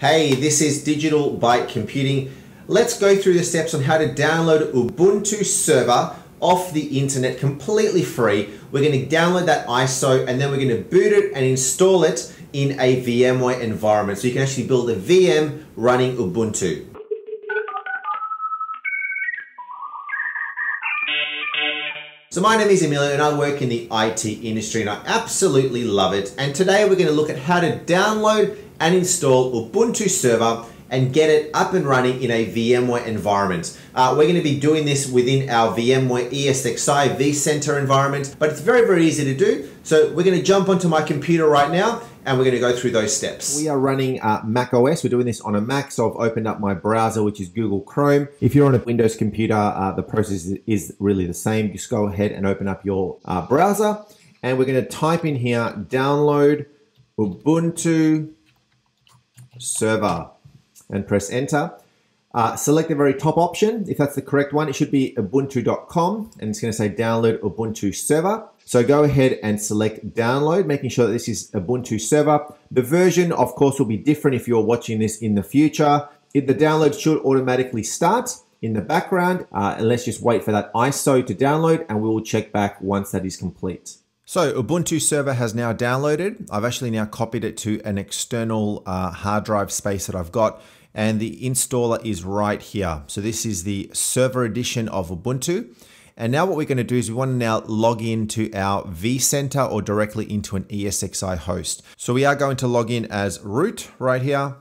Hey, this is Digital Byte Computing. Let's go through the steps on how to download Ubuntu Server off the internet completely free. We're going to download that ISO and then we're going to boot it and install it in a VMware environment. So you can actually build a VM running Ubuntu. So my name is Emilio and I work in the IT industry and I absolutely love it. And today we're going to look at how to download and install Ubuntu Server and get it up and running in a VMware environment. Uh, we're going to be doing this within our VMware ESXi vCenter environment, but it's very, very easy to do. So we're going to jump onto my computer right now and we're going to go through those steps. We are running uh, Mac OS. We're doing this on a Mac, so I've opened up my browser, which is Google Chrome. If you're on a Windows computer, uh, the process is really the same. Just go ahead and open up your uh, browser, and we're going to type in here, download Ubuntu server and press enter. Uh, select the very top option. If that's the correct one, it should be ubuntu.com and it's going to say download Ubuntu server. So go ahead and select download, making sure that this is Ubuntu server. The version, of course, will be different if you're watching this in the future. The download should automatically start in the background. Uh, and let's just wait for that ISO to download and we will check back once that is complete. So Ubuntu server has now downloaded. I've actually now copied it to an external uh, hard drive space that I've got and the installer is right here. So this is the server edition of Ubuntu. And now what we're going to do is we want to now log into our vCenter or directly into an ESXi host. So we are going to log in as root right here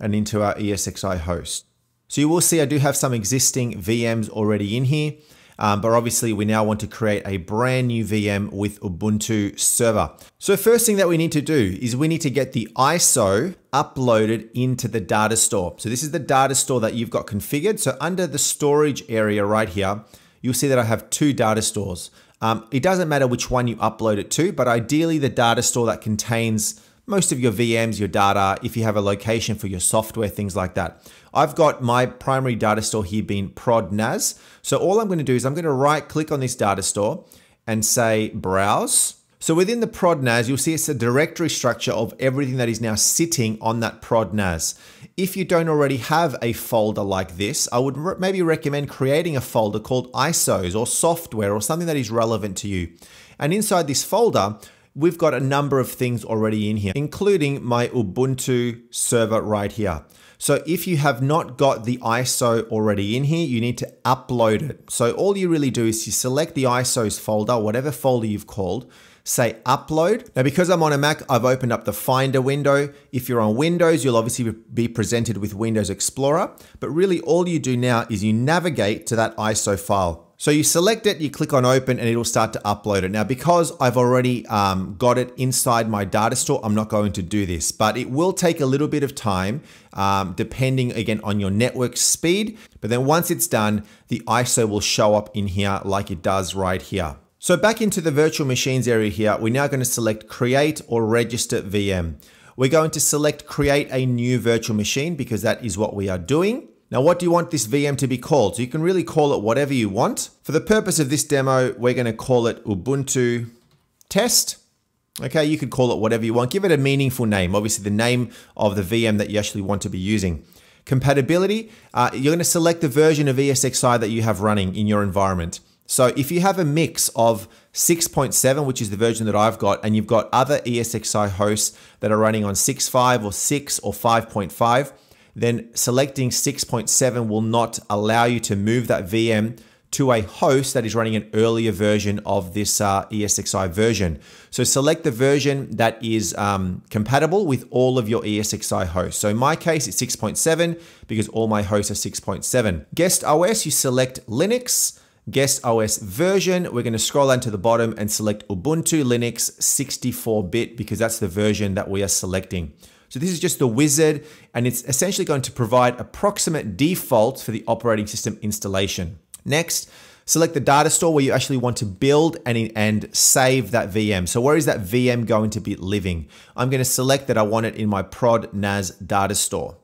and into our ESXi host. So you will see I do have some existing VMs already in here. Um, but obviously we now want to create a brand new VM with Ubuntu server. So first thing that we need to do is we need to get the ISO uploaded into the data store. So this is the data store that you've got configured. So under the storage area right here, you'll see that I have two data stores. Um, it doesn't matter which one you upload it to, but ideally the data store that contains most of your VMs, your data, if you have a location for your software, things like that. I've got my primary data store here being prod NAS. So all I'm going to do is I'm going to right click on this data store and say browse. So within the prod NAS, you'll see it's a directory structure of everything that is now sitting on that prod NAS. If you don't already have a folder like this, I would re maybe recommend creating a folder called ISOs or software or something that is relevant to you. And inside this folder, we've got a number of things already in here, including my Ubuntu server right here. So if you have not got the ISO already in here, you need to upload it. So all you really do is you select the ISOs folder, whatever folder you've called, say upload. Now, because I'm on a Mac, I've opened up the Finder window. If you're on Windows, you'll obviously be presented with Windows Explorer, but really all you do now is you navigate to that ISO file. So you select it, you click on open and it'll start to upload it. Now, because I've already um, got it inside my data store, I'm not going to do this, but it will take a little bit of time um, depending again on your network speed. But then once it's done, the ISO will show up in here like it does right here. So back into the virtual machines area here, we're now going to select create or register VM. We're going to select create a new virtual machine because that is what we are doing. Now, what do you want this VM to be called? So you can really call it whatever you want. For the purpose of this demo, we're going to call it Ubuntu test. Okay, you could call it whatever you want. Give it a meaningful name, obviously the name of the VM that you actually want to be using. Compatibility, uh, you're going to select the version of ESXi that you have running in your environment. So if you have a mix of 6.7, which is the version that I've got, and you've got other ESXi hosts that are running on 6.5 or 6 or 5.5, then selecting 6.7 will not allow you to move that VM to a host that is running an earlier version of this uh, ESXi version. So select the version that is um, compatible with all of your ESXi hosts. So in my case, it's 6.7 because all my hosts are 6.7. Guest OS, you select Linux. Guest OS version, we're going to scroll down to the bottom and select Ubuntu Linux 64-bit because that's the version that we are selecting. So this is just the wizard and it's essentially going to provide approximate defaults for the operating system installation. Next, select the data store where you actually want to build and, and save that VM. So where is that VM going to be living? I'm going to select that I want it in my prod NAS data store.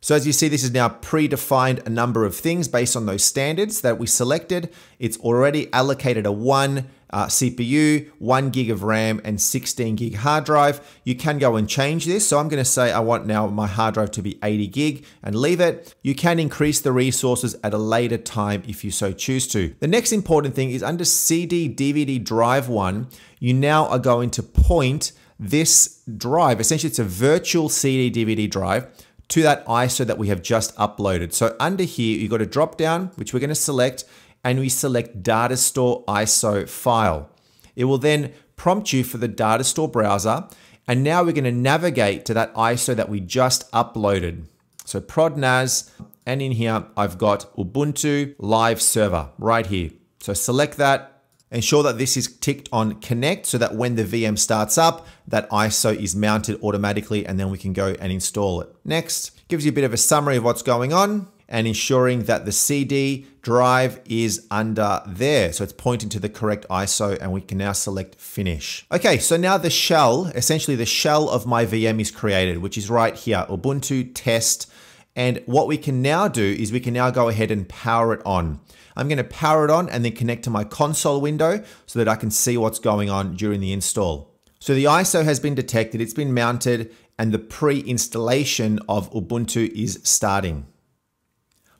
So as you see, this is now predefined a number of things based on those standards that we selected. It's already allocated a one uh, CPU, 1 gig of RAM, and 16 gig hard drive. You can go and change this. So I'm going to say I want now my hard drive to be 80 gig and leave it. You can increase the resources at a later time if you so choose to. The next important thing is under CD DVD drive 1, you now are going to point this drive, essentially it's a virtual CD DVD drive, to that ISO that we have just uploaded. So under here, you've got a drop down, which we're going to select, and we select data store ISO file. It will then prompt you for the data store browser. And now we're going to navigate to that ISO that we just uploaded. So prod NAS, and in here, I've got Ubuntu Live Server right here. So select that, Ensure that this is ticked on connect so that when the VM starts up, that ISO is mounted automatically and then we can go and install it. Next, gives you a bit of a summary of what's going on and ensuring that the CD drive is under there. So it's pointing to the correct ISO and we can now select finish. Okay, so now the shell, essentially the shell of my VM is created, which is right here, Ubuntu test. And what we can now do is we can now go ahead and power it on. I'm going to power it on and then connect to my console window so that I can see what's going on during the install. So the ISO has been detected, it's been mounted, and the pre-installation of Ubuntu is starting.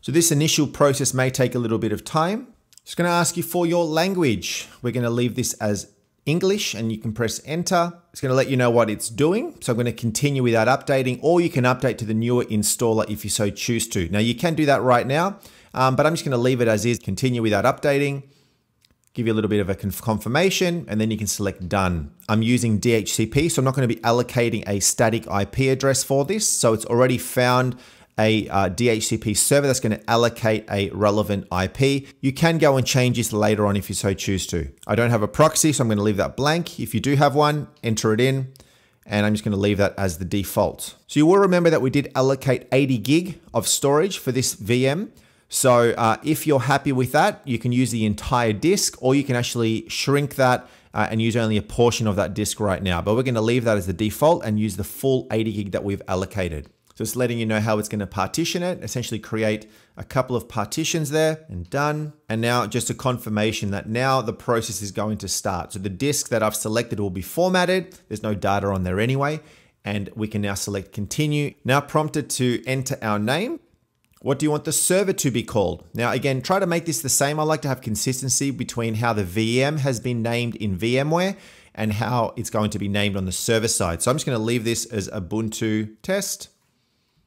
So this initial process may take a little bit of time. It's going to ask you for your language. We're going to leave this as English and you can press enter. It's going to let you know what it's doing. So I'm going to continue without updating or you can update to the newer installer if you so choose to. Now you can do that right now, um, but I'm just going to leave it as is, continue without updating, give you a little bit of a confirmation, and then you can select done. I'm using DHCP, so I'm not going to be allocating a static IP address for this. So it's already found a uh, DHCP server that's going to allocate a relevant IP. You can go and change this later on if you so choose to. I don't have a proxy, so I'm going to leave that blank. If you do have one, enter it in, and I'm just going to leave that as the default. So you will remember that we did allocate 80 gig of storage for this VM. So uh, if you're happy with that, you can use the entire disk, or you can actually shrink that uh, and use only a portion of that disk right now. But we're going to leave that as the default and use the full 80 gig that we've allocated. So it's letting you know how it's going to partition it, essentially create a couple of partitions there and done. And now just a confirmation that now the process is going to start. So the disk that I've selected will be formatted. There's no data on there anyway. And we can now select continue. Now prompted to enter our name. What do you want the server to be called? Now, again, try to make this the same. I like to have consistency between how the VM has been named in VMware and how it's going to be named on the server side. So I'm just going to leave this as Ubuntu test.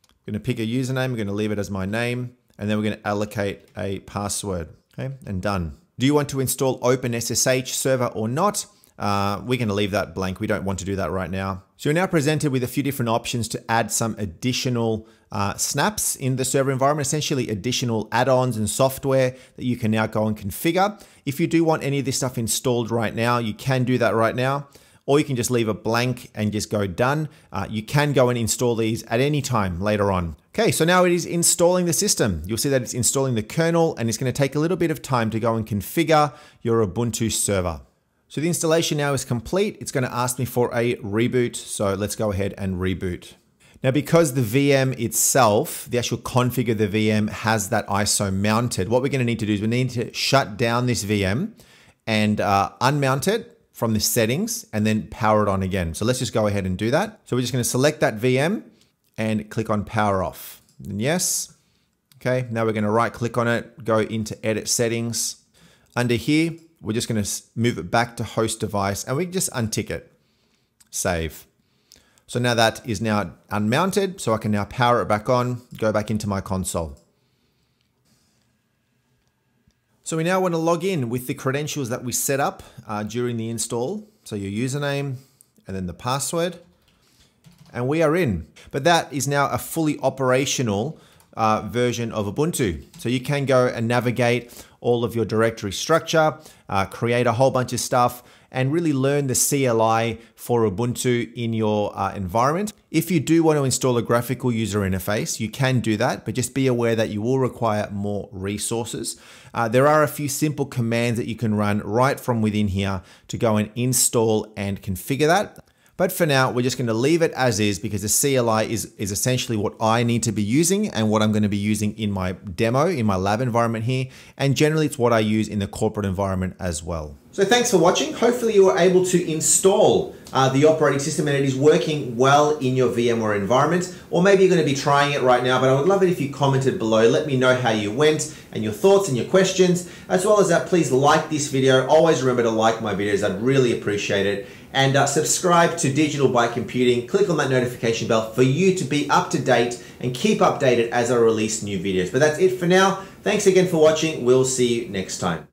I'm going to pick a username. We're going to leave it as my name. And then we're going to allocate a password. Okay, and done. Do you want to install OpenSSH server or not? Uh, we're going to leave that blank. We don't want to do that right now. So you're now presented with a few different options to add some additional uh, snaps in the server environment, essentially additional add-ons and software that you can now go and configure. If you do want any of this stuff installed right now, you can do that right now or you can just leave a blank and just go done. Uh, you can go and install these at any time later on. Okay, so now it is installing the system. You'll see that it's installing the kernel and it's gonna take a little bit of time to go and configure your Ubuntu server. So the installation now is complete. It's gonna ask me for a reboot. So let's go ahead and reboot. Now, because the VM itself, the actual config of the VM has that ISO mounted, what we're gonna need to do is we need to shut down this VM and uh, unmount it from the settings and then power it on again. So let's just go ahead and do that. So we're just gonna select that VM and click on power off. And yes, okay, now we're gonna right click on it, go into edit settings. Under here, we're just gonna move it back to host device and we just untick it, save. So now that is now unmounted, so I can now power it back on, go back into my console. So we now want to log in with the credentials that we set up uh, during the install. So your username and then the password. And we are in. But that is now a fully operational uh, version of Ubuntu. So you can go and navigate all of your directory structure, uh, create a whole bunch of stuff, and really learn the CLI for Ubuntu in your uh, environment. If you do want to install a graphical user interface, you can do that, but just be aware that you will require more resources. Uh, there are a few simple commands that you can run right from within here to go and install and configure that. But for now, we're just going to leave it as is because the CLI is, is essentially what I need to be using and what I'm going to be using in my demo, in my lab environment here. And generally it's what I use in the corporate environment as well. So thanks for watching. Hopefully you were able to install uh, the operating system and it is working well in your VMware environment. Or maybe you're going to be trying it right now, but I would love it if you commented below. Let me know how you went and your thoughts and your questions. As well as that, please like this video. Always remember to like my videos. I'd really appreciate it. And uh, subscribe to Digital Byte Computing. Click on that notification bell for you to be up to date and keep updated as I release new videos. But that's it for now. Thanks again for watching. We'll see you next time.